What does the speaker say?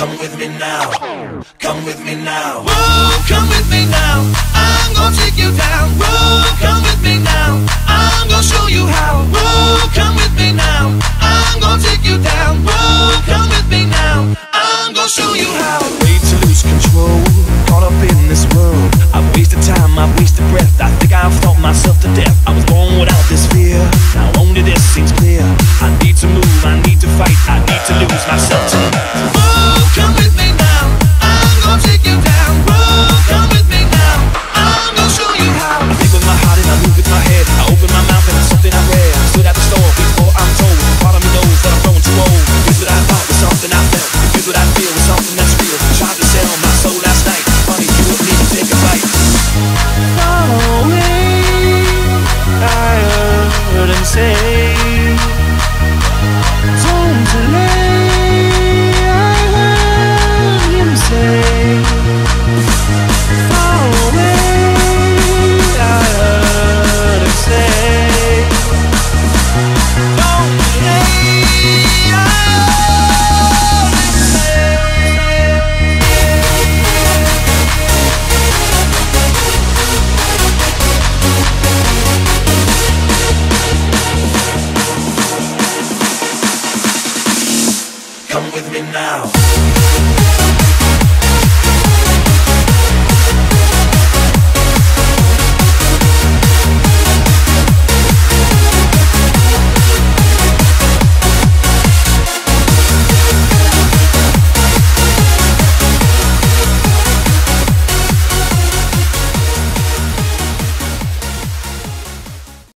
Come with me now. Come with me now. Whoa, come with me. and that's real. Job Come with me now.